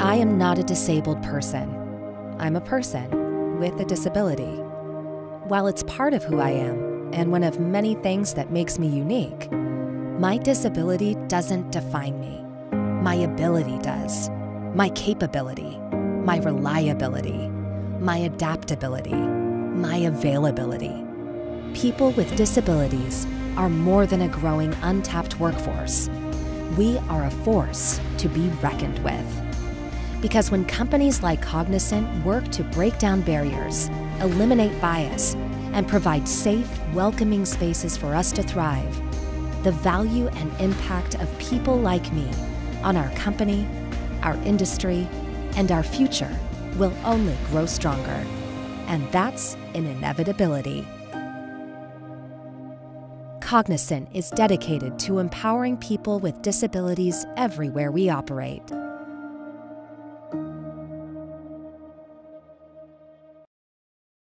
I am not a disabled person. I'm a person with a disability. While it's part of who I am and one of many things that makes me unique, my disability doesn't define me. My ability does. My capability, my reliability, my adaptability, my availability. People with disabilities are more than a growing untapped workforce. We are a force to be reckoned with. Because when companies like Cognizant work to break down barriers, eliminate bias, and provide safe, welcoming spaces for us to thrive, the value and impact of people like me on our company, our industry, and our future will only grow stronger. And that's an inevitability. Cognizant is dedicated to empowering people with disabilities everywhere we operate.